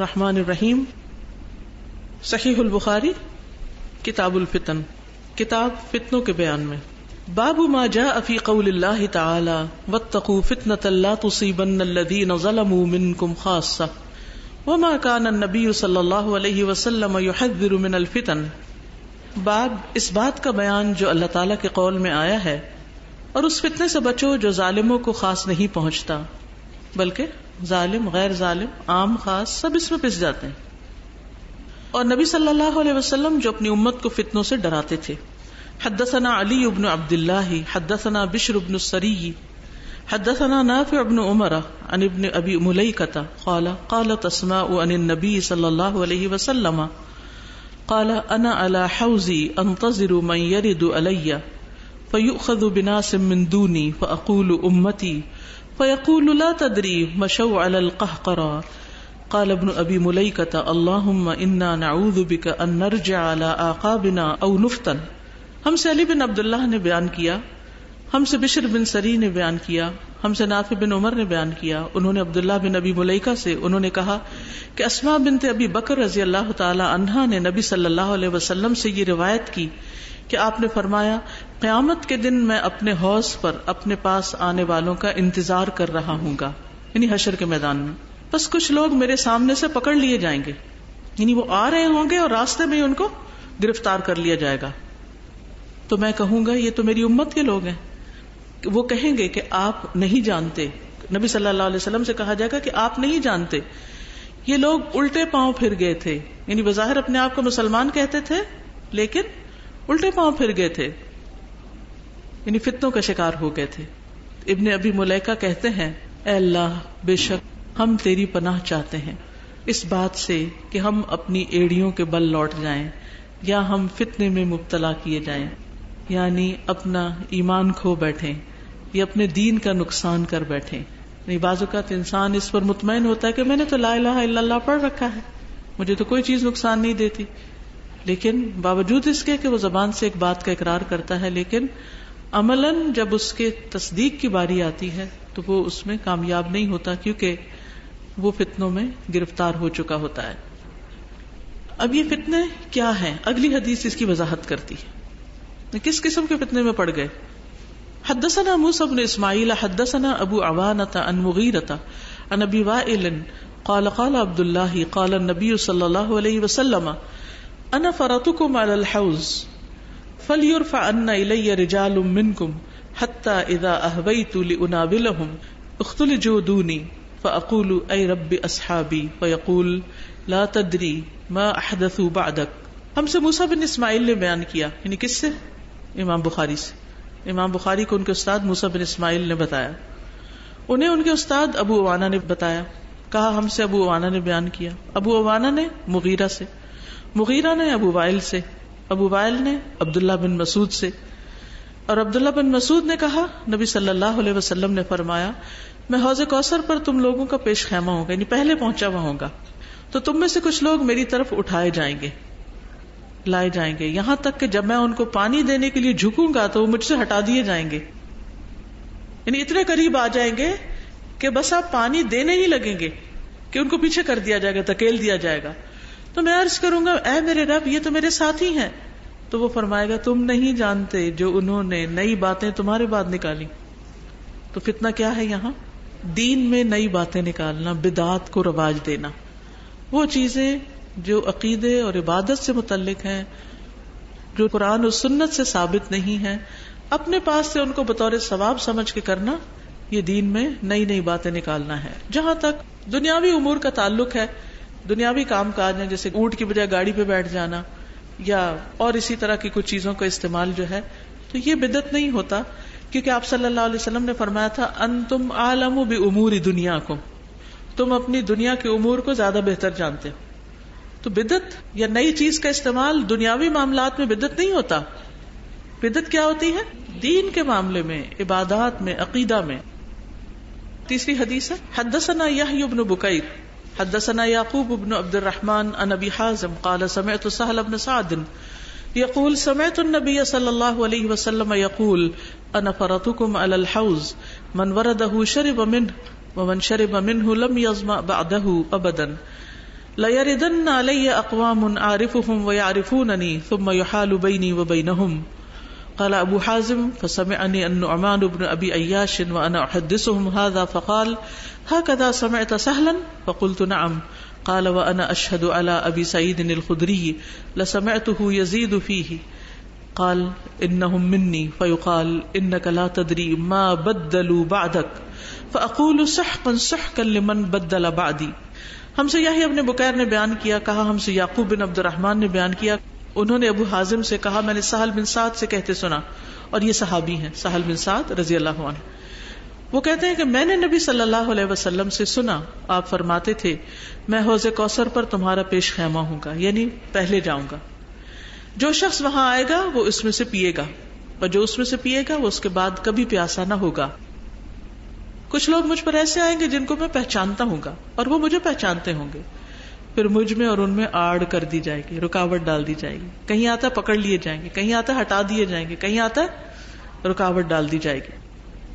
رحمان الرحیم، صحیح البخاری، کتاب الفتن، کتاب فتنوں کے بیان میں۔ باب ما جاء فی قول اللہ تعالی، واتقوا فتنة لا تصيبن الذين ظلموا منكم خاصة وما كان النبي صلی اللہ علیہ وسلم يحذر من الفتن۔ باب اس بات کا بیان جو اللہ تعالی کے قول میں آیا ہے، اور اس فتنے سے بچو جو ظالموں کو خاص نہیں پہنچتا، بلکہ ظالم، غیر ظالم، عام، خاص، سب اس میں پس جاتے ہیں۔ اور نبی صلی اللہ علیہ وسلم جو اپنی امت کو فتنوں سے ڈراتے تھے۔ حدثنا علی ابن عبد اللہ حدثنا بشر ابن السری حدثنا نافع ابن عمر عن ابن ابی ملیکتا قال قالت اسماء عن النبی صلی اللہ علیہ وسلم، قال، انا على حوزی انتظر من يرد علی، فیؤخذ بناس من دونی، فاقول امتی فیقول لا تدری مشو علی القہقرا قال ابن ابی ملیکتا اللہم انا نعوذ بک ان نرجع علی آقابنا او نفتن ہم سے علی بن عبداللہ نے بیان کیا، ہم سے بشر بن سری نے بیان کیا، ہم سے نافع بن عمر نے بیان کیا۔ انہوں نے عبداللہ بن ابی ملیکہ سے انہوں نے کہا کہ اسما بنت ابی بکر رضی اللہ تعالی عنہا نے نبی صلی اللہ علیہ وسلم سے یہ روایت کی کہ آپ نے فرمایا، قیامت کے دن میں اپنے حوض پر اپنے پاس آنے والوں کا انتظار کر رہا ہوں گا یعنی حشر کے میدان میں۔ بس کچھ لوگ میرے سامنے سے پکڑ لیے جائیں گے۔ یعنی وہ آ رہے ہوں گے اور راستے میں ان کو گرفتار کر لیا جائے گا۔ تو میں کہوں گا، یہ تو میری امت کے لوگ ہیں۔ وہ کہیں گے کہ آپ نہیں جانتے۔ نبی صلی اللہ علیہ وسلم سے کہا جائے گا کہ آپ نہیں جانتے۔ یہ لوگ الٹے پاؤں پھر گئے تھے۔ یعنی بظاہر اپنے آپ کو مسلمان کہتے تھے، لیکن الٹے پاؤں پھر گئے تھے۔ یعنی فتنوں کا شکار ہو گئے تھے۔ ابن ابھی ملیکا کہتے ہیں، اے اللہ، بے شک ہم تیری پناہ چاہتے ہیں۔ اس بات سے کہ ہم اپنی ایڑیوں کے بل لوٹ جائیں یا ہم فتنے میں مبتلا کیے جائیں۔ یعنی اپنا ایمان کھو بیٹھے یا اپنے دین کا نقصان کر بیٹھے نہیں یعنی بعض اوقات انسان اس پر مطمئن ہوتا ہے کہ میں نے تو لا الہ الا اللہ پڑھ رکھا ہے، مجھے تو کوئی چیز نقصان نہیں دیتی۔ لیکن باوجود اس کے کہ وہ زبان سے ایک بات کا اقرار کرتا ہے، لیکن عمل جب اس کے تصدیق کی باری آتی ہے تو وہ اس میں کامیاب نہیں ہوتا کیونکہ وہ فتنوں میں گرفتار ہو چکا ہوتا ہے۔ اب یہ فتنے کیا ہیں؟ اگلی حدیث اس کی وضاحت کرتی ہے۔ کس قسم کے فتنے میں پڑ گئے؟ حدثنا موسى بن اسماعیل، حدثنا ابو عوانة عن مغیرة عن ابی وائل قال قال عبد الله قال النبي صلى الله عليه وسلم انا فرطكم على الحوز فليرفع ان الي رجال منكم حتى اذا اهويت لانابلهم اختلجوا دوني فاقول اي رب اصحابي فيقول لا تدري ما احدثوا بعدك ہم سے موسیٰ بن اسماعیل نے بیان کیا یعنی کس سے؟ امام بخاری سے۔ امام بخاری کو ان کے استاد موسیٰ بن اسماعیل نے بتایا۔ انہیں ان کے استاد ابو اوانا نے بتایا، کہا ہم سے ابو اوانا نے بیان کیا۔ ابو اوانا نے مغیرہ سے۔ مغیرہ نے ابو وائل سے، ابو وائل نے عبداللہ بن مسعود سے۔ اور عبداللہ بن مسعود نے کہا، نبی صلی اللہ علیہ وسلم نے فرمایا، میں حوض کوثر پر تم لوگوں کا پیش خیمہ ہوگا یعنی پہلے پہنچا ہوا ہوگا تو تم میں سے کچھ لوگ میری طرف اٹھائے جائیں گے، لائے جائیں گے۔ یہاں تک کہ جب میں ان کو پانی دینے کے لیے جھکوں گا تو وہ مجھ سے ہٹا دیے جائیں گے۔ یعنی اتنے قریب آ جائیں گے کہ بس آپ پانی دینے ہی لگیں گے کہ ان کو پیچھے کر دیا جائے گا تکیل دیا جائے گا۔ تو میں عرض کروں گا، اے میرے رب، یہ تو میرے ساتھی ہیں۔ تو وہ فرمائے گا، تم نہیں جانتے جو انہوں نے نئی باتیں تمہارے بعد نکالی۔ تو فتنا کیا ہے یہاں؟ دین میں نئی باتیں نکالنا بدعت کو رواج دینا۔ وہ چیزیں جو عقیدے اور عبادت سے متعلق ہیں، جو قرآن و سنت سے ثابت نہیں ہے اپنے پاس سے ان کو بطور ثواب سمجھ کے کرنا، یہ دین میں نئی نئی باتیں نکالنا ہے۔ جہاں تک دنیاوی امور کا تعلق ہے دنیاوی کام کاج ہیں، جیسے اونٹ کی بجائے گاڑی پہ بیٹھ جانا یا اور اسی طرح کی کچھ چیزوں کا استعمال جو ہے، تو یہ بدت نہیں ہوتا، کیونکہ آپ صلی اللہ علیہ وسلم نے فرمایا تھا ان تم عالم بھی امور دنیا کو تم اپنی دنیا کے امور کو زیادہ بہتر جانتے ہو۔ تو بدت یا نئی چیز کا استعمال دنیاوی معاملات میں بدت نہیں ہوتا۔ بدت کیا ہوتی ہے؟ دین کے معاملے میں، عبادات میں، عقیدہ میں۔ تیسری حدیث ہے، حدثنا یحیی بن بکیر حدثنا يعقوب بن عبد الرحمن عن أبي حازم قال سمعت سهل بن سعد يقول سمعت النبي صلى الله عليه وسلم يقول أنا فرطكم على الحوز من ورده شرب منه ومن شرب منه لم يظمأ بعده أبدا. لَيَرِدَنَّ عَلَيَّ أَقْوَامٌ عَارِفُهُمْ وَيَعْرِفُونَنِي ثُمَّ يُحَالُ بَيْنِي وَبَيْنَهُمْ. قال ابو حازم، فسمعني النعمان بن ابي اياش وانا احدثهم هذا، فقال، هكذا سمعت سهلا؟ فقلت نعم. قال وانا اشهد على ابي سعيد الخدري، لسمعته يزيد فيه. قال انهم مني. فيقال انك لا تدري ما بدلوا بعدك. فاقول سحقا سحقا لمن بدل بعدي. ہم سے یہی ابن بکیر نے بیان کیا، کہا، ہم سے یعقوب بن عبد الرحمان نے بیان کیا انہوں نے ابو حازم سے کہا، میں نے سہل بن سعد سے کہتے سنا، اور یہ صحابی ہیں، سہل بن سعد رضی اللہ عنہ۔ وہ کہتے ہیں کہ میں نے نبی صلی اللہ علیہ وسلم سے سنا، آپ فرماتے تھے، میں حوض کوثر پر تمہارا پیش خیمہ ہوں گا یعنی پہلے جاؤں گا۔ جو شخص وہاں آئے گا، وہ اس میں سے پیے گا۔ اور جو اس میں سے پیے گا، وہ اس کے بعد کبھی پیاسا نہ ہوگا۔ کچھ لوگ مجھ پر ایسے آئیں گے جن کو میں پہچانتا ہوں گا، اور وہ مجھے پہچانتے ہوں گے۔ پھر مجھ میں اور ان میں آڑ کر دی جائے گی، رکاوٹ ڈال دی جائے گی۔ کہیں آتا ہے پکڑ لیے جائیں گے، کہیں آتا ہے ہٹا دیے جائیں گے، کہیں آتا ہے رکاوٹ ڈال دی جائے گی۔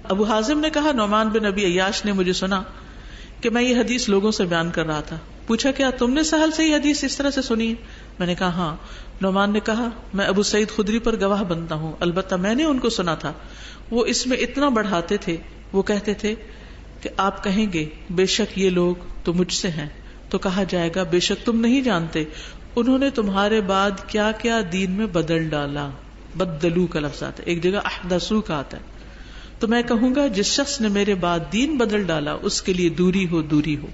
ابو حازم نے کہا، نعمان بن نبی عیاش نے مجھے سنا کہ میں یہ حدیث لوگوں سے بیان کر رہا تھا۔ پوچھا، کیا تم نے سہل سے یہ حدیث اس طرح سے سنی؟ میں نے کہا ہاں۔ نعمان نے کہا، میں ابو سعید خدری پر گواہ بنتا ہوں۔ البتہ میں نے ان کو سنا تھا۔ وہ اس میں اتنا بڑھاتے تھے، وہ کہتے تھے کہ آپ کہیں گے، بے شک یہ لوگ تو مجھ سے ہیں۔ تو کہا جائے گا، بے شک تم نہیں جانتے، انہوں نے تمہارے بعد کیا کیا دین میں بدل ڈالا۔ بدلو کا لفظ آتا ہے، ایک جگہ احدسو کا آتا ہے۔ تو میں کہوں گا، جس شخص نے میرے بعد دین بدل ڈالا، اس کے لیے دوری ہو دوری ہو۔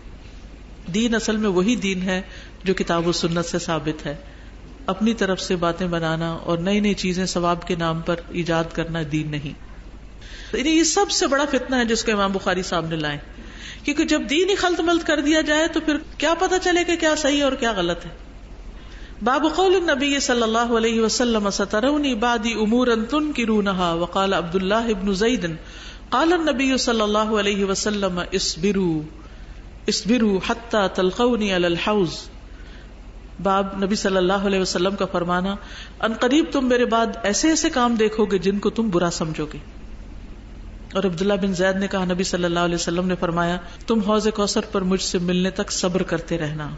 دین اصل میں وہی دین ہے جو کتاب و سنت سے ثابت ہے۔ اپنی طرف سے باتیں بنانا اور نئی نئی چیزیں ثواب کے نام پر ایجاد کرنا دین نہیں۔ یعنی یہ سب سے بڑا فتنہ ہے جس کو امام بخاری صاحب نے لائے۔ کیونکہ جب دین ہی خلط ملت کر دیا جائے تو پھر کیا پتا چلے کہ کیا صحیح اور کیا غلط ہے۔ باب قول النبی صلی اللہ علیہ وسلم، سترونی بادی امور تنکرونها وقال عبد اللہ ابن زید قال النبی صلی اللہ علیہ وسلم اسبروا اسبروا حتى تلقونی علی الحوض باب نبی صلی اللہ علیہ وسلم کا فرمانا، ان قریب تم میرے بعد ایسے ایسے کام دیکھو گے جن کو تم برا سمجھو گے۔ اور عبداللہ بن زید نے کہا، نبی صلی اللہ علیہ وسلم نے فرمایا، تم حوض کوثر پر مجھ سے ملنے تک صبر کرتے رہنا۔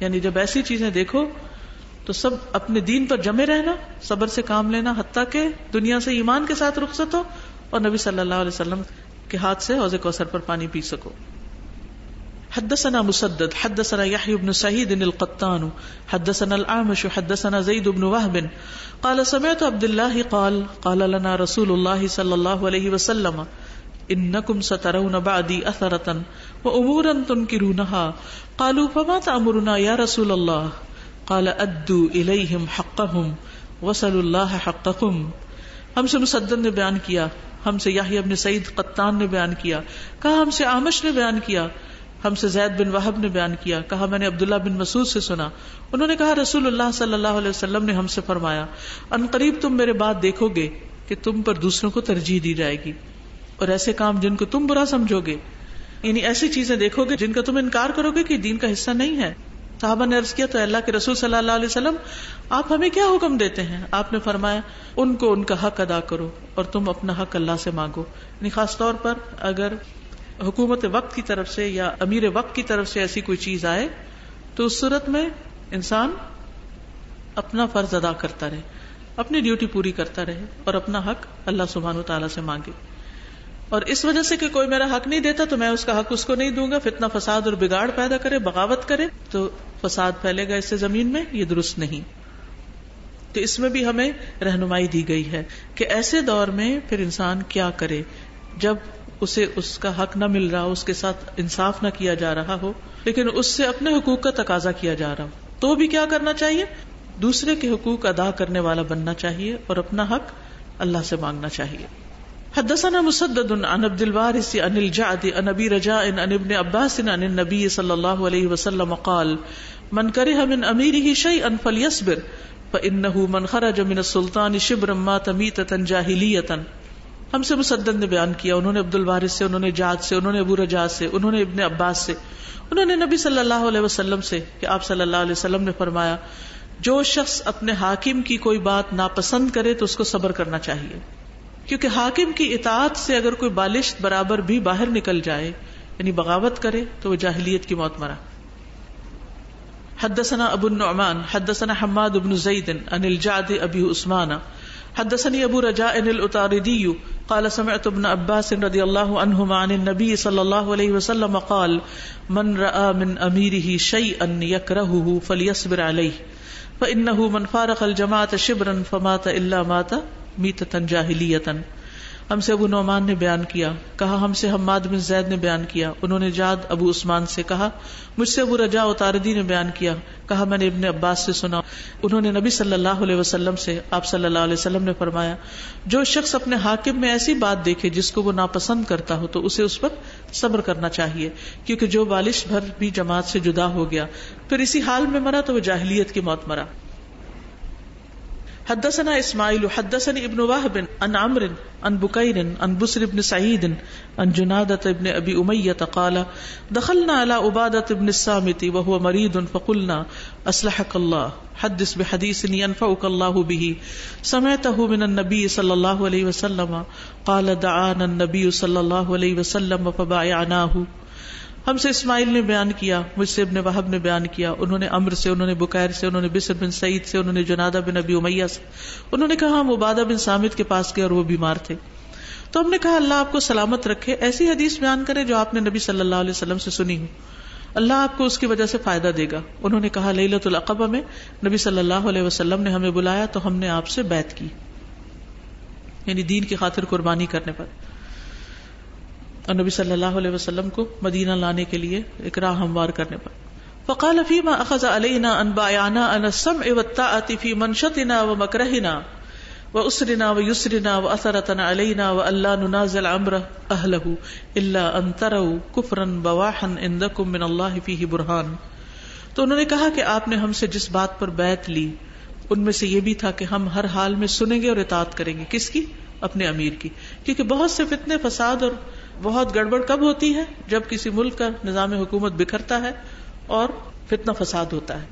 یعنی جب ایسی چیزیں دیکھو، تو سب اپنے دین پر جمے رہنا، صبر سے کام لینا، حتیٰ کہ دنیا سے ایمان کے ساتھ رخصت ہو اور نبی صلی اللہ علیہ وسلم کے ہاتھ سے حوض کوثر پر پانی پی سکو۔ حدثنا مسدد، حدثنا يحيى بن سعيد القطان، حدثنا الأعمش، حدثنا زيد بن وهب. قال، سمعت عبد الله قال قال لنا رسول الله صلى الله عليه وسلم انكم سترون بعدي اثرة وامورا تنكرونها. قالوا، فما تأمرنا يا رسول الله؟ قال ادوا اليهم حقهم، وصلوا الله حقكم. ہم سے مسدد نے بیان کیا، ہم سے یحیی ابن سعید قطان نے بیان کیا، کہا، ہم سے آمش نے بیان کیا ہم سے زید بن وحب نے بیان کیا، کہا، میں نے عبداللہ بن مسعود سے سنا۔ انہوں نے کہا، رسول اللہ صلی اللہ علیہ وسلم نے ہم سے فرمایا، ان قریب تم میرے بات دیکھو گے کہ تم پر دوسروں کو ترجیح دی جائے گی، اور ایسے کام جن کو تم برا سمجھو گے۔ یعنی ایسی چیزیں دیکھو گے جن کا تم انکار کرو گے کہ دین کا حصہ نہیں ہے۔ صحابہ نے عرض کیا، تو اللہ کے رسول صلی اللہ علیہ وسلم، آپ ہمیں کیا حکم دیتے ہیں؟ آپ نے فرمایا، ان کو ان کا حق ادا کرو اور تم اپنا حق اللہ سے مانگو۔ یعنی خاص طور پر اگر حکومت وقت کی طرف سے یا امیر وقت کی طرف سے ایسی کوئی چیز آئے تو اس صورت میں انسان اپنا فرض ادا کرتا رہے، اپنی ڈیوٹی پوری کرتا رہے اور اپنا حق اللہ سبحان و تعالیٰ سے مانگے۔ اور اس وجہ سے کہ کوئی میرا حق نہیں دیتا تو میں اس کا حق اس کو نہیں دوں گا فتنا فساد اور بگاڑ پیدا کرے، بغاوت کرے، تو فساد پھیلے گا اس سے زمین میں، یہ درست نہیں۔ تو اس میں بھی ہمیں رہنمائی دی گئی ہے کہ ایسے دور میں پھر انسان کیا کرے، جب اسے اس کا حق نہ مل رہا ہو، اس کے ساتھ انصاف نہ کیا جا رہا ہو، لیکن اس سے اپنے حقوق کا تقاضا کیا جا رہا ہو۔ تو بھی کیا کرنا چاہیے؟ دوسرے کے حقوق ادا کرنے والا بننا چاہیے اور اپنا حق اللہ سے مانگنا چاہیے۔ حدثنا مسدد عن عبد الوارث عن الجعد عن ابي رجاء عن ابن عباس عن النبي صلى الله عليه وسلم قال، من كره من اميره شيئا فليصبر فانه من خرج من السلطان شبرا مات ميتة جاهلية ہم سے مسدد نے بیان کیا، انہوں نے عبد الوارث سے، انہوں نے جاد سے، انہوں نے ابو رجا سے، انہوں نے ابن عباس سے۔ انہوں نے نبی صلی اللہ علیہ وسلم سے کہ آپ صلی اللہ علیہ وسلم نے فرمایا، جو شخص اپنے حاکم کی کوئی بات ناپسند کرے تو اس کو صبر کرنا چاہیے۔ کیونکہ حاکم کی اطاعت سے اگر کوئی بالش برابر بھی باہر نکل جائے یعنی بغاوت کرے، تو وہ جاہلیت کی موت مرا۔ حدثنا ابو النعمان، حدثنا حماد بن زيد عن الجعد ابي عثمان حدثني ابو رجاء الاتاردي قال سمعت ابن عباس رضي الله عنهما عن النبي صلى الله عليه وسلم قال، من راى من اميره شيئا يكرهه فليصبر عليه فانه من فارق الجماعه شبرا فمات الا مات میتة جاهليه ہم سے ابو نعمان نے بیان کیا، کہا، ہم سے حماد بن زید نے بیان کیا۔ انہوں نے جاد ابو عثمان سے کہا، مجھ سے ابو رجا اتاردی نے بیان کیا۔ کہا، میں نے ابن عباس سے سنا۔ انہوں نے نبی صلی اللہ علیہ وسلم سے، آپ صلی اللہ علیہ وسلم نے فرمایا، جو شخص اپنے حاکم میں ایسی بات دیکھے جس کو وہ ناپسند کرتا ہو، تو اسے اس پر صبر کرنا چاہیے، کیونکہ جو بالش بھر بھی جماعت سے جدا ہو گیا، پھر اسی حال میں مرا تو وہ جاہلیت کی موت مرا۔ حدثنا اسماعیل حدثني ابن وهب عن عمرو عن بكير عن بسر بن سعيد عن جنادة ابن أبي أمية قال دخلنا على عبادة بن الصامت وهو مريض فقلنا أصلحك الله حدث بحديث ينفعك الله به. سمعته من النبي صلى الله عليه وسلم قال دعانا النبي صلى الله عليه وسلم فبايعناه. ہم سے اسماعیل نے بیان کیا، مجھ سے ابن وحب نے بیان کیا، انہوں نے امر سے، انہوں نے بکیر سے، انہوں نے بسر بن سعید سے، انہوں نے جنادہ بن ابی امیہ سے۔ انہوں نے کہا، ہم عبادہ بن سامد کے پاس گئے اور وہ بیمار تھے۔ تو ہم نے کہا، اللہ آپ کو سلامت رکھے، ایسی حدیث بیان کرے جو آپ نے نبی صلی اللہ علیہ وسلم سے سنی ہو۔ اللہ آپ کو اس کی وجہ سے فائدہ دے گا۔ انہوں نے کہا للت العقبہ میں نبی صلی اللہ علیہ وسلم نے ہمیں بلایا تو ہم نے آپ سے بیت کی۔ یعنی دین کی خاطر قربانی کرنے پر۔ اور نبی صلی اللہ علیہ وسلم کو مدینہ لانے کے لیے ایک راہ ہموار کرنے پر۔ فقال فيما اخذ علينا ان بايعنا ان السمع والطاعه في منشطنا ومكرهنا واسرنا ويسرنا واثرتنا علينا والا ننازل امر اهله الا ان تروا كفرا بواحا عندكم من الله فيه برهان تو انہوں نے کہا کہ آپ نے ہم سے جس بات پر بیعت لی، ان میں سے یہ بھی تھا کہ ہم ہر حال میں سنیں گے اور اطاعت کریں گے۔ کس کی؟ اپنے امیر کی۔ کیونکہ بہت سے فتنے، فساد اور بہت گڑبڑ کب ہوتی ہے؟ جب کسی ملک کا نظام حکومت بکھرتا ہے اور فتنہ فساد ہوتا ہے۔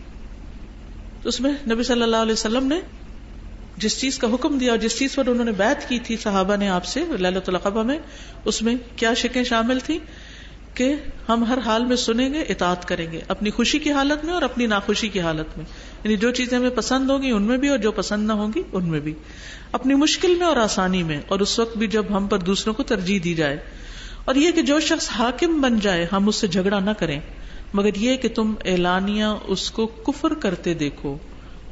تو اس میں نبی صلی اللہ علیہ وسلم نے جس چیز کا حکم دیا اور جس چیز پر انہوں نے بیعت کی تھی، صحابہ نے آپ سے للت القبہ میں، اس میں کیا شکیں شامل تھی کہ ہم ہر حال میں سنیں گے، اطاعت کریں گے، اپنی خوشی کی حالت میں اور اپنی ناخوشی کی حالت میں۔ یعنی جو چیزیں ہمیں پسند ہوں گی ان میں بھی اور جو پسند نہ ہوں گی ان میں بھی۔ اپنی مشکل میں اور آسانی میں، اور اس وقت بھی جب ہم پر دوسروں کو ترجیح دی جائے۔ اور یہ کہ جو شخص حاکم بن جائے، ہم اس سے جھگڑا نہ کریں۔ مگر یہ کہ تم اعلانیہ اس کو کفر کرتے دیکھو۔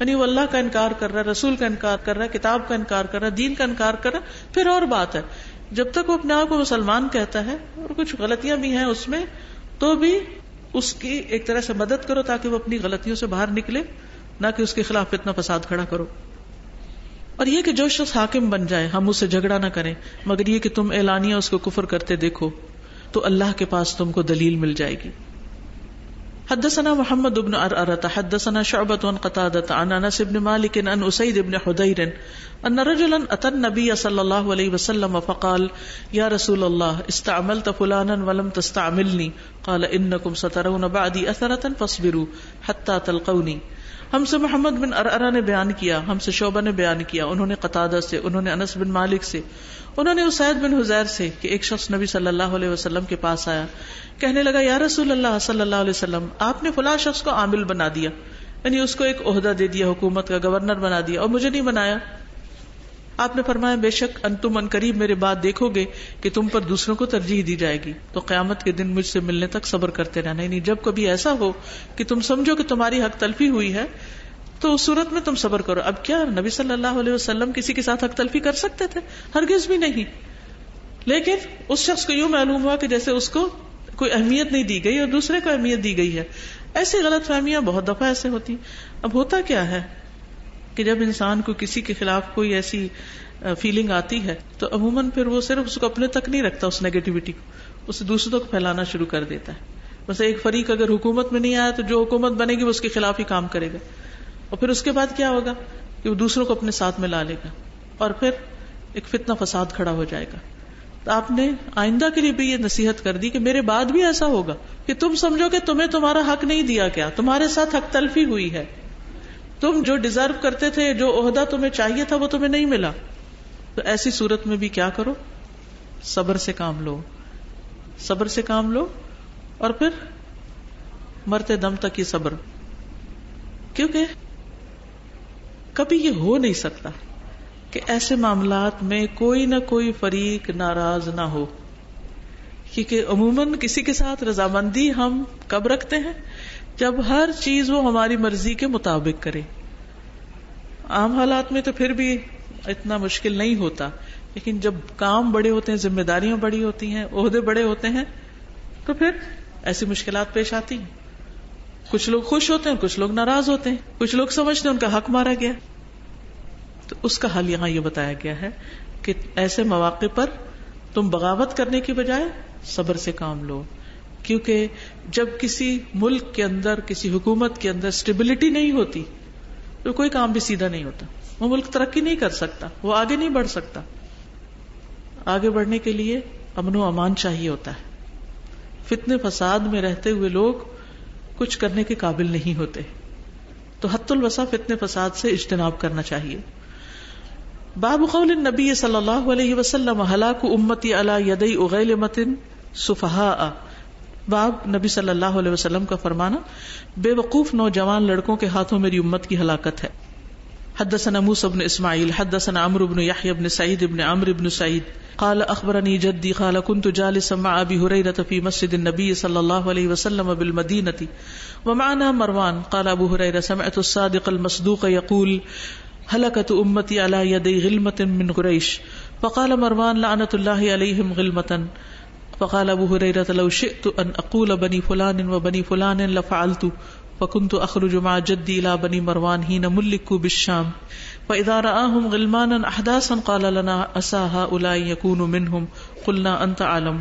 یعنی وہ اللہ کا انکار کر رہا ہے رسول کا انکار کر رہا ہے کتاب کا انکار کر رہا ہے دین کا انکار کر رہا ہے پھر اور بات ہے۔ جب تک وہ اپنے آپ کو مسلمان کہتا ہے اور کچھ غلطیاں بھی ہیں اس میں، تو بھی اس کی ایک طرح سے مدد کرو تاکہ وہ اپنی غلطیوں سے باہر نکلے، نہ کہ اس کے خلاف اتنا فساد کھڑا کرو۔ اور یہ کہ جو شخص حاکم بن جائے، ہم اسے جھگڑا نہ کریں، مگر یہ کہ تم اعلانیہ اس کو کفر کرتے دیکھو، تو اللہ کے پاس تم کو دلیل مل جائے گی۔ حدثنا محمد بن ارأرة حدثنا شعبة عن قتادة عن انس بن مالك عن اسيد بن حدير ان رجلا اتى النبي صلى الله عليه وسلم فقال يا رسول الله استعملت فلانا ولم تستعملني قال انكم سترون بعدي اثرة، فاصبروا حتى تلقوني ہم سے محمد بن ارارا نے بیان کیا، ہم سے شعبہ نے بیان کیا، انہوں نے قطادہ سے، انہوں نے انس بن مالک سے، انہوں نے اسید بن حزیر سے کہ ایک شخص نبی صلی اللہ علیہ وسلم کے پاس آیا، کہنے لگا، یا رسول اللہ صلی اللہ علیہ وسلم، آپ نے فلاں شخص کو عامل بنا دیا یعنی اس کو ایک عہدہ دے دیا، حکومت کا گورنر بنا دیا اور مجھے نہیں بنایا۔ آپ نے فرمایا، بے شک ان تم ان قریب میرے بات دیکھو گے کہ تم پر دوسروں کو ترجیح دی جائے گی۔ تو قیامت کے دن مجھ سے ملنے تک صبر کرتے رہنا۔ یعنی جب کبھی ایسا ہو کہ تم سمجھو کہ تمہاری حق تلفی ہوئی ہے، تو اس صورت میں تم صبر کرو۔ اب کیا نبی صلی اللہ علیہ وسلم کسی کے ساتھ حق تلفی کر سکتے تھے؟ ہرگز بھی نہیں۔ لیکن اس شخص کو یوں معلوم ہوا کہ جیسے اس کو کوئی اہمیت نہیں دی گئی اور دوسرے کو اہمیت دی گئی ہے۔ ایسی غلط فہمیاں بہت دفعہ ایسے ہوتی۔ اب ہوتا کیا ہے؟ کہ جب انسان کو کسی کے خلاف کوئی ایسی فیلنگ آتی ہے، تو عموماً پھر وہ صرف اس کو اپنے تک نہیں رکھتا، اس نیگیٹوٹی کو اسے دوسروں کو پھیلانا شروع کر دیتا ہے۔ بس ایک فریق اگر حکومت میں نہیں آیا، تو جو حکومت بنے گی، وہ اس کے خلاف ہی کام کرے گا۔ اور پھر اس کے بعد کیا ہوگا؟ کہ وہ دوسروں کو اپنے ساتھ میں لا لے گا۔ اور پھر ایک فتنہ فساد کھڑا ہو جائے گا۔ تو آپ نے آئندہ کے لیے بھی یہ نصیحت کر دی کہ میرے بعد بھی ایسا ہوگا کہ تم سمجھو کہ تمہیں تمہارا حق نہیں دیا گیا، تمہارے ساتھ حق تلفی ہوئی ہے۔ تم جو ڈیزرو کرتے تھے، جو عہدہ تمہیں چاہیے تھا، وہ تمہیں نہیں ملا۔ تو ایسی صورت میں بھی کیا کرو؟ صبر سے کام لو۔ صبر سے کام لو اور پھر مرتے دم تک یہ صبر۔ کیونکہ کبھی یہ ہو نہیں سکتا کہ ایسے معاملات میں کوئی نہ کوئی فریق ناراض نہ ہو۔ کیونکہ عموماً کسی کے ساتھ رضامندی ہم کب رکھتے ہیں؟ جب ہر چیز وہ ہماری مرضی کے مطابق کرے۔ عام حالات میں تو پھر بھی اتنا مشکل نہیں ہوتا، لیکن جب کام بڑے ہوتے ہیں ذمہ داریاں بڑی ہوتی ہیں، عہدے بڑے ہوتے ہیں، تو پھر ایسی مشکلات پیش آتی ہیں۔ کچھ لوگ خوش ہوتے ہیں، کچھ لوگ ناراض ہوتے ہیں، کچھ لوگ سمجھتے ہیں، ان کا حق مارا گیا۔ تو اس کا حل یہاں یہ بتایا گیا ہے کہ ایسے مواقع پر تم بغاوت کرنے کی بجائے صبر سے کام لو۔ کیونکہ جب کسی ملک کے اندر، کسی حکومت کے اندر اسٹیبلٹی نہیں ہوتی، تو کوئی کام بھی سیدھا نہیں ہوتا۔ وہ ملک ترقی نہیں کر سکتا، وہ آگے نہیں بڑھ سکتا۔ آگے بڑھنے کے لیے امن و امان چاہیے ہوتا ہے۔ فتنے فساد میں رہتے ہوئے لوگ کچھ کرنے کے قابل نہیں ہوتے۔ تو حت الوسا فتنے فساد سے اجتناب کرنا چاہیے۔ باب قول نبی صلی اللہ علیہ وسلم، ہلاک امتی علی یدئی اغیل متن صفحاء باب نبی صلی اللہ علیہ وسلم کا فرمانا، بے وقوف نوجوان لڑکوں کے ہاتھوں میری امت کی ہلاکت ہے۔ حدثنا موسى بن اسماعيل حدثنا عمرو بن يحيى بن سعيد بن عمرو بن سعيد قال اخبرني جدي قال كنت جالسا مع ابي هريره في مسجد النبي صلى الله عليه وسلم بالمدينه ومعنا مروان، قال، ابو هريره سمعت الصادق المصدوق يقول هلكت امتي على يدي غلمه من قريش فقال مروان لعنه الله عليهم غلمه فقال ابو هريره لو شئت ان اقول بني فلان وبني فلان لفعلت فكنت اخرج مع جدي الى بني مروان حين ملكوا بالشام. فاذا راهم غلمانا احداثا قال لنا اسا هؤلاء يكون منهم قلنا انت عالم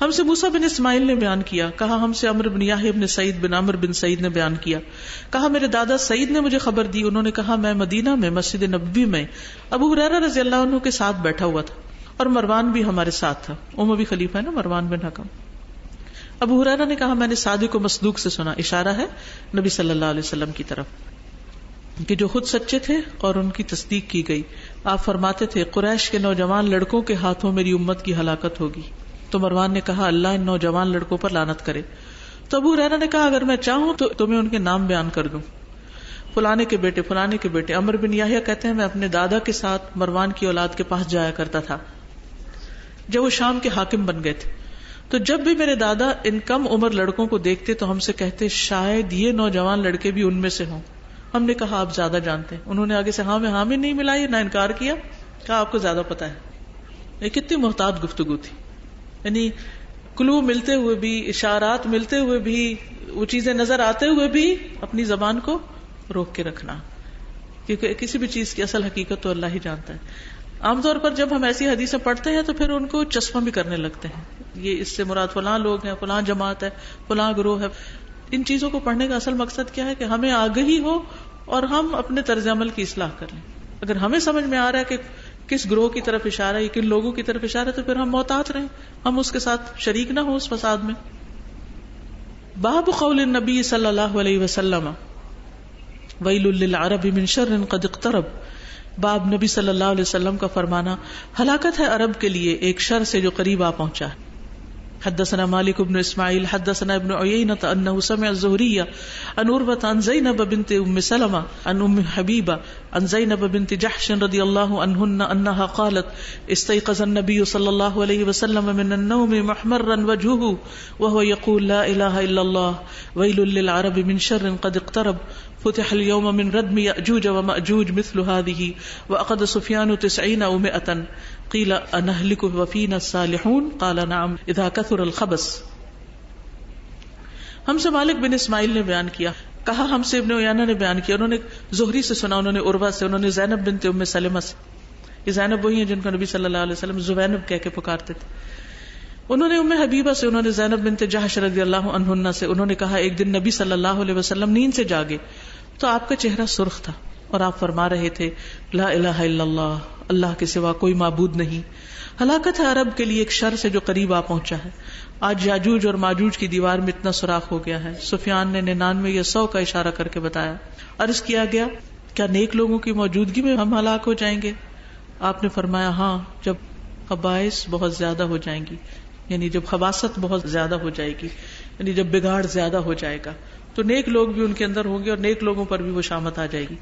ہم سے موسا بن اسماعیل نے بیان کیا، کہا ہم سے امر بن یاہی بن سعید بن امر بن سعید نے بیان کیا. کہا میرے دادا سعید نے مجھے خبر دی، انہوں نے کہا میں مدینہ میں، مسجد نبوی میں، ابو حریرہ رضی اللہ عنہ کے ساتھ بیٹھا ہوا تھا۔ اور مروان بھی ہمارے ساتھ تھا۔ عمر بھی خلیفہ ہے نا، مروان بن حکم۔ ابو حرارا نے کہا، میں نے سادی کو مسدوق سے سنا اشارہ ہے نبی صلی اللہ علیہ وسلم کی طرف کہ جو خود سچے تھے اور ان کی تصدیق کی گئی۔ آپ فرماتے تھے، قریش کے نوجوان لڑکوں کے ہاتھوں میری امت کی ہلاکت ہوگی۔ تو مروان نے کہا، اللہ ان نوجوان لڑکوں پر لانت کرے۔ تو ابو رینا نے کہا، اگر میں چاہوں تو تمہیں ان کے نام بیان کر دوں۔ فلانے کے بیٹے، فلانے کے بیٹے امر بن یاہیا کہتے ہیں، میں اپنے دادا کے ساتھ مروان کی اولاد کے پاس جایا کرتا تھا۔ جب وہ شام کے حاکم بن گئے تھے۔ تو جب بھی میرے دادا ان کم عمر لڑکوں کو دیکھتے تو ہم سے کہتے، شاید یہ نوجوان لڑکے بھی ان میں سے ہوں۔ ہم نے کہا، آپ زیادہ جانتے ہیں۔ انہوں نے آگے سے ہاں میں ہاں میں نہیں ملائی، نہ انکار کیا۔ کہا، آپ کو زیادہ پتا ہے۔ یہ کتنی محتاط گفتگو تھی۔ یعنی کلو ملتے ہوئے بھی، اشارات ملتے ہوئے بھی، وہ چیزیں نظر آتے ہوئے بھی اپنی زبان کو روک کے رکھنا۔ کیونکہ کسی بھی چیز کی اصل حقیقت تو اللہ ہی جانتا ہے۔ عام طور پر جب ہم ایسی حدیثیں پڑھتے ہیں تو پھر ان کو چشمہ بھی کرنے لگتے ہیں۔ یہ اس سے مراد فلاں لوگ ہیں، فلاں جماعت ہے، فلاں گروہ ہے۔ ان چیزوں کو پڑھنے کا اصل مقصد کیا ہے کہ ہمیں آگہی ہو اور ہم اپنے طرز عمل کی اصلاح کر لیں۔ اگر ہمیں سمجھ میں آ رہا ہے کہ کس گروہ کی طرف اشارہ ہے، کن لوگوں کی طرف اشارہ ہے، تو پھر ہم محتاط رہیں۔ ہم اس کے ساتھ شریک نہ ہو اس فساد میں۔ باب قول النبی صلی اللہ علیہ وسلم، ویل للعرب من شر قد اقترب۔ باب نبی صلی اللہ علیہ وسلم کا فرمانا، ہلاکت ہے عرب کے لیے ایک شر سے جو قریب آ پہنچا ہے۔ حدثنا مالك بن إسماعيل حدثنا ابن عيينة أنه سمع الزهرية عن عروة عن زينب بنت أم سلمة عن أم حبيبة عن زينب بنت جحش رضي الله عنهن أنها قالت استيقظ النبي صلى الله عليه وسلم من النوم محمرا وجهه وهو يقول لا إله إلا الله ويل للعرب من شر قد اقترب فتح اليوم من ردم يأجوج ومأجوج مثل هذه وأقد سفيان تسعين أو مئة قيل أنهلك وفينا الصالحون قال نعم إذا كثر الخبس۔ ہم سے مالک بن اسماعیل نے بیان کیا، کہا ہم سے ابن عیانہ نے بیان کیا، انہوں نے زہری سے سنا، انہوں نے عروا سے، انہوں نے زینب بنت ام سلمہ سے۔ یہ زینب وہی ہیں جن کو نبی صلی اللہ علیہ وسلم زوینب کہہ کے پکارتے تھے۔ انہوں نے ام حبیبہ سے، انہوں نے زینب بنت جہش رضی اللہ عنہن سے، انہوں نے کہا ایک دن نبی صلی اللہ علیہ وسلم نیند سے جاگے، تو آپ کا چہرہ سرخ تھا اور آپ فرما رہے تھے، لا الہ الا اللہ۔ اللہ کے سوا کوئی معبود نہیں۔ ہلاکت ہے عرب کے لیے ایک شر سے جو قریب آ پہنچا ہے۔ آج یاجوج اور ماجوج کی دیوار میں اتنا سوراخ ہو گیا ہے۔ سفیان نے ننانوے یا سو کا اشارہ کر کے بتایا۔ عرض کیا گیا، کیا نیک لوگوں کی موجودگی میں ہم ہلاک ہو جائیں گے؟ آپ نے فرمایا ہاں جب قبائش بہت زیادہ ہو جائیں گی یعنی جب خباست بہت زیادہ ہو جائے گی یعنی جب بگاڑ زیادہ ہو جائے گا، تو نیک لوگ بھی ان کے اندر ہوں گے اور نیک لوگوں پر بھی وہ شامت آ جائے گی۔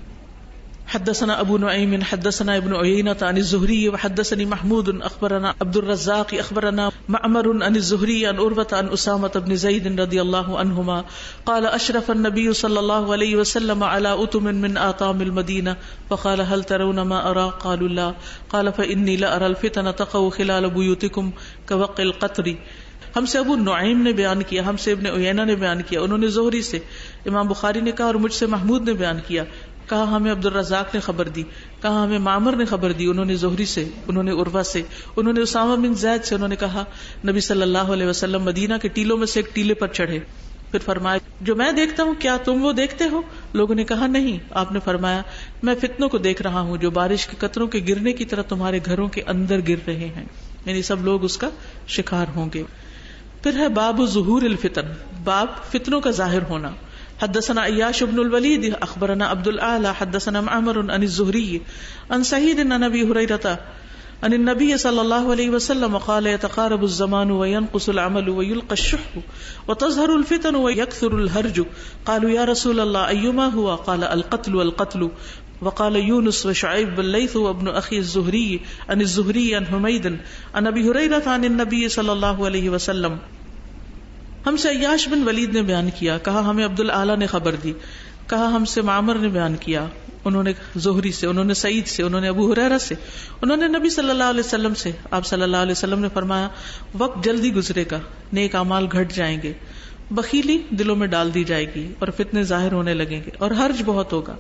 حدثنا ابو نعيم حدثنا ابن عيينة عن الزهري وحدثني محمود اخبرنا عبد الرزاق اخبرنا معمر عن الزهري عن عروة عن اسامة بن زيد رضي الله عنهما قال اشرف النبي صلى الله عليه وسلم على اتم من آطام المدينة فقال هل ترون ما ارى قالوا لا. قال فاني لا ارى الفتن تقو خلال بيوتكم كوق القطر. ہم سے ابو نعیم نے بیان کیا، ہم سے ابن عیینہ نے بیان کیا، انہوں نے زہری سے، امام بخاری نے کہا اور مجھ سے محمود نے بیان کیا۔ کہا ہمیں عبد الرزاق نے خبر دی کہا ہمیں معمر نے خبر دی، انہوں نے زہری سے، انہوں نے عروا سے، انہوں نے اسامہ بن زید سے انہوں نے کہا، نبی صلی اللہ علیہ وسلم مدینہ کے ٹیلوں میں سے ایک ٹیلے پر چڑھے۔ پھر فرمایا، جو میں دیکھتا ہوں، کیا تم وہ دیکھتے ہو؟ لوگوں نے کہا، نہیں۔ آپ نے فرمایا، میں فتنوں کو دیکھ رہا ہوں، جو بارش کے قطروں کے گرنے کی طرح تمہارے گھروں کے اندر گر رہے ہیں۔ یعنی سب لوگ اس کا شکار ہوں گے۔ پھر ہے باب ظہور الفتن، باب فتنوں کا ظاہر ہونا۔ حدثنا عياش بن الوليد اخبرنا عبد الاعلى حدثنا معمر عن الزهري، عن سعيد عن ابي هريره عن النبي صلى الله عليه وسلم قال يتقارب الزمان وينقص العمل ويلقى الشح وتظهر الفتن ويكثر الهرج. قالوا يا رسول الله ايما هو؟ قال القتل والقتل. وقال يونس وشعيب بن ليث وابن اخي الزهري، عن الزهري عن حميد، عن ابي هريره عن النبي صلى الله عليه وسلم. ہم سے عیاش بن ولید نے بیان کیا، کہا ہمیں عبد العلیٰ نے خبر دی، کہا ہم سے معمر نے بیان کیا، انہوں نے زہری سے، انہوں نے سعید سے، انہوں نے ابو حریرا سے، انہوں نے نبی صلی اللہ علیہ وسلم سے، آپ صلی اللہ علیہ وسلم نے فرمایا، وقت جلدی گزرے گا، نیک امال گھٹ جائیں گے، بخیلی دلوں میں ڈال دی جائے گی اور فتنے ظاہر ہونے لگیں گے اور حرج بہت ہوگا۔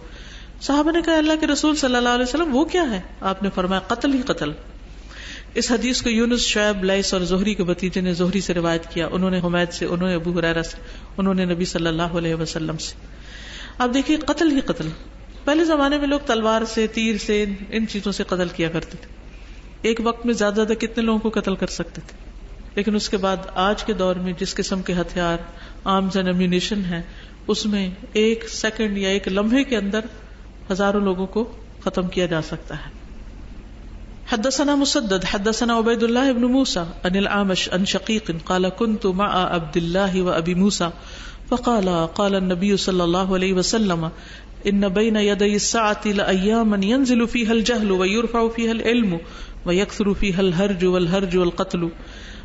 صحابہ نے کہا، اللہ کے رسول صلی اللہ علیہ وسلم، وہ کیا ہے؟ آپ نے فرمایا، قتل ہی قتل۔ اس حدیث کو یونس، شعیب لائس اور زہری کے بتیجے نے زہری سے روایت کیا۔ انہوں نے حمید سے، انہوں نے ابو حرارا سے، انہوں نے نبی صلی اللہ علیہ وسلم سے۔ آپ دیکھیے، قتل ہی قتل۔ پہلے زمانے میں لوگ تلوار سے، تیر سے، ان چیزوں سے قتل کیا کرتے تھے۔ ایک وقت میں زیادہ زیادہ کتنے لوگوں کو قتل کر سکتے تھے۔ لیکن اس کے بعد آج کے دور میں جس قسم کے ہتھیار، آرمز اینڈ امیونیشن ہے اس میں ایک سیکنڈ یا ایک لمحے کے اندر ہزاروں لوگوں کو ختم کیا جا سکتا ہے۔ حدثنا مسدد حدثنا عبيد الله بن موسى عن العامش عن شقيق قال كنت مع عبد الله وأبي موسى. فقال قال النبي صلى الله عليه وسلم إن بين يدي الساعة لأياما ينزل فيها الجهل ويرفع فيها العلم ويكثر فيها الهرج والهرج والقتل.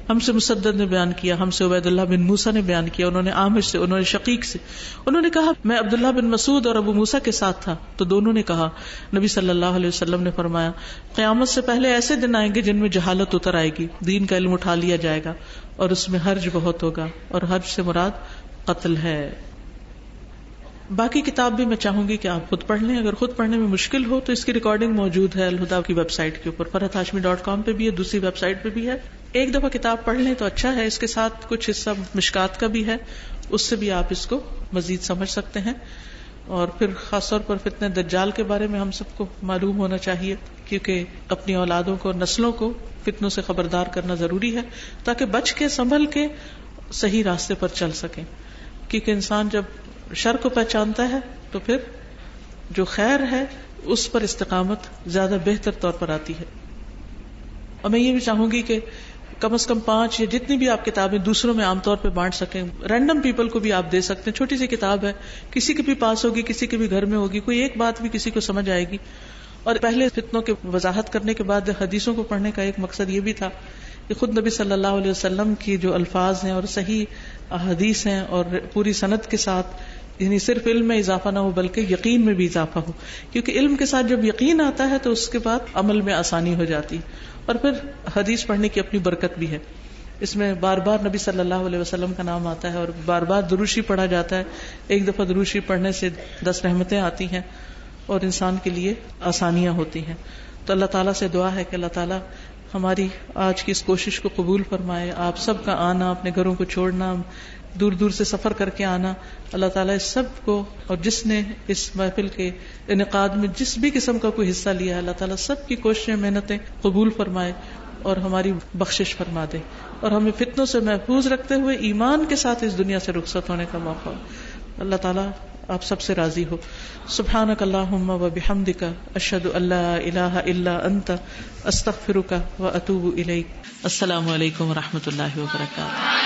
ہم سے مسدد نے بیان کیا، ہم سے عبید اللہ بن موسا نے بیان کیا، انہوں نے عامر سے، انہوں نے شقیق سے۔ انہوں نے کہا، میں عبداللہ بن مسعود اور ابو موسا کے ساتھ تھا۔ تو دونوں نے کہا، نبی صلی اللہ علیہ وسلم نے فرمایا، قیامت سے پہلے ایسے دن آئیں گے جن میں جہالت اتر آئے گی، دین کا علم اٹھا لیا جائے گا اور اس میں حرج بہت ہوگا اور حرج سے مراد قتل ہے۔ باقی کتاب بھی میں چاہوں گی کہ آپ خود پڑھ لیں۔ اگر خود پڑھنے میں مشکل ہو تو اس کی ریکارڈنگ موجود ہے الہدا کی ویب سائٹ کے اوپر، فرحت ہاشمی ڈاٹ کام پہ بھی ہے، دوسری ویب سائٹ پہ بھی ہے۔ ایک دفعہ کتاب پڑھ لیں تو اچھا ہے، اس کے ساتھ کچھ حصہ مشکات کا بھی ہے، اس سے بھی آپ اس کو مزید سمجھ سکتے ہیں۔ اور پھر خاص طور پر فتنے دجال کے بارے میں ہم سب کو معلوم ہونا چاہیے، کیونکہ اپنی اولادوں کو، نسلوں کو فتنوں سے خبردار کرنا ضروری ہے، تاکہ بچ کے، سنبھل کے صحیح راستے پر چل سکیں۔ کیونکہ انسان جب شر کو پہچانتا ہے، تو پھر جو خیر ہے، اس پر استقامت زیادہ بہتر طور پر آتی ہے۔ اور میں یہ بھی چاہوں گی کہ کم از کم پانچ یا جتنی بھی آپ کتابیں دوسروں میں عام طور پہ بانٹ سکیں رینڈم پیپل کو بھی آپ دے سکتے ہیں۔ چھوٹی سی کتاب ہے، کسی کے بھی پاس ہوگی، کسی کے بھی گھر میں ہوگی، کوئی ایک بات بھی کسی کو سمجھ آئے گی۔ اور پہلے فتنوں کے وضاحت کرنے کے بعد حدیثوں کو پڑھنے کا ایک مقصد یہ بھی تھا کہ خود نبی صلی اللہ علیہ وسلم کی جو الفاظ ہیں اور صحیح حدیث ہیں اور پوری صنعت کے ساتھ یعنی صرف علم میں اضافہ نہ ہو، بلکہ یقین میں بھی اضافہ ہو۔ کیونکہ علم کے ساتھ جب یقین آتا ہے تو اس کے بعد عمل میں آسانی ہو جاتی۔ اور پھر حدیث پڑھنے کی اپنی برکت بھی ہے۔ اس میں بار بار نبی صلی اللہ علیہ وسلم کا نام آتا ہے اور بار بار دروشی پڑھا جاتا ہے۔ ایک دفعہ دروشی پڑھنے سے دس رحمتیں آتی ہیں اور انسان کے لیے آسانیاں ہوتی ہیں۔ تو اللہ تعالیٰ سے دعا ہے کہ اللہ تعالیٰ ہماری آج کی اس کوشش کو قبول فرمائے۔ آپ سب کا آنا، اپنے گھروں کو چھوڑنا دور دور سے سفر کر کے آنا، اللہ تعالیٰ اس سب کو اور جس نے اس محفل کے انعقاد میں جس بھی قسم کا کوئی حصہ لیا اللہ تعالیٰ سب کی کوششیں، محنتیں قبول فرمائے اور ہماری بخشش فرما دے۔ اور ہمیں فتنوں سے محفوظ رکھتے ہوئے ایمان کے ساتھ اس دنیا سے رخصت ہونے کا موقع۔ اللہ تعالیٰ آپ سب سے راضی ہو۔ سبحان اللہ و بحمد کا اشد اللہ اللہ اللہ انت استخر کا و اطوب السلام علیکم و رحمۃ اللہ وبرکاتہ۔